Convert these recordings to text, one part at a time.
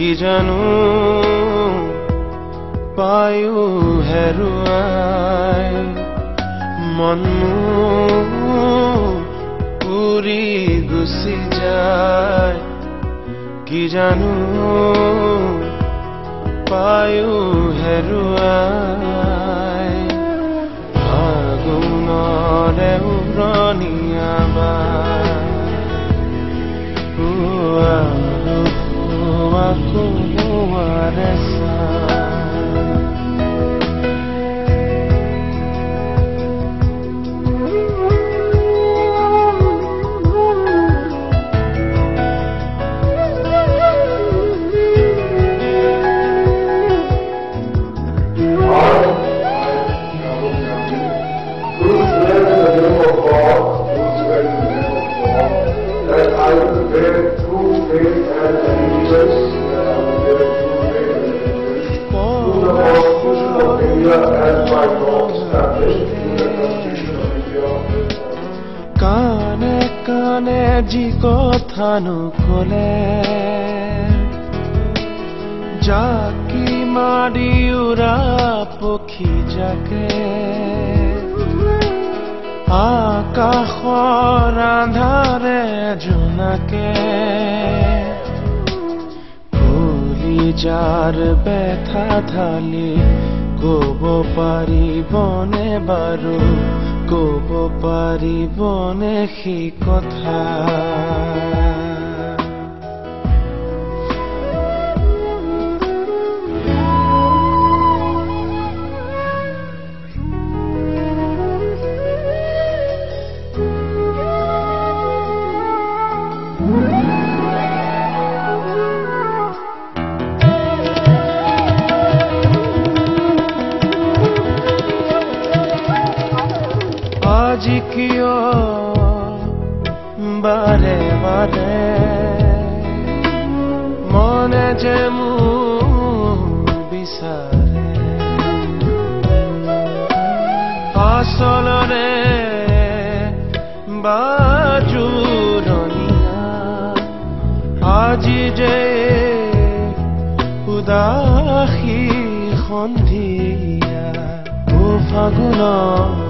কি জানো? পায়ো হেৰুৱাই মন উৰি গুচি যায়। কি জানো? পায়ো হেৰুৱাই ফাগুণৰে উৰণীয়াবা আকৌ কানে কানে যি কথা নুকলে। জাকি মাৰি উৰা পক্ষী জাকে আকাশৰ আন্ধাৰে জোনাকে ভুলি যার বেথা ঢালি কব পাৰিবনে বাৰু কব পাৰিবনে সেই কথা। আজি কিয় বাৰে বাৰে মনে যে মোক বিচাৰে আচলৰে বাজুৰণীয়া আজি যে উদাসী সন্ধিয়া ও ফাগুণৰে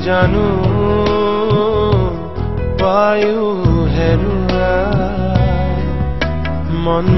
জানো বায়ু হেরুয়া মন